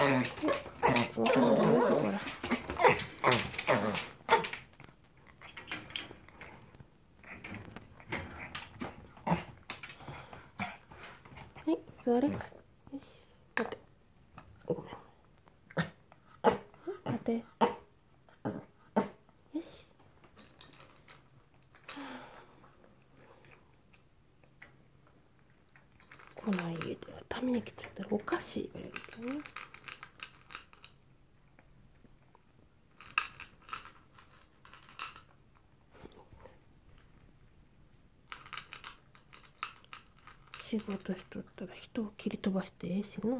はい座れ。よし。待って。ごめん。待って。よしこの家ではため息ついたらおかしい言われるけどね。仕事しとったら人を切り飛ばしてええしな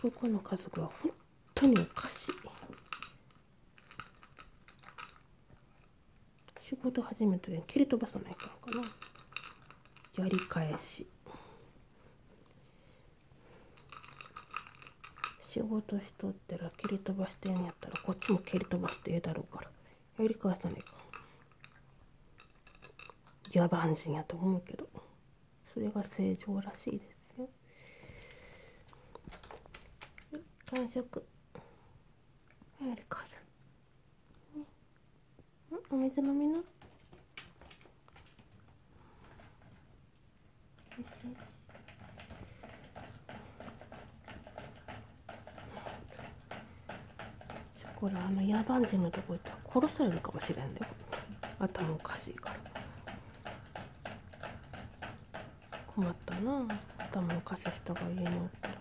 ここの家族は本当におかしい。仕事始めたら切り飛ばさないかんかな。やり返し。仕事しとったら切り飛ばしてんやったらこっちも切り飛ばしてええだろうから。やり返さないかん。野蛮人やと思うけどそれが正常らしいですよ。完食はりかさん。んお水飲みな。よしよし。ショコラあの野蛮人のとこ行ったら殺されるかもしれんで頭おかしいから。困ったな。頭おかしい人が家におったら。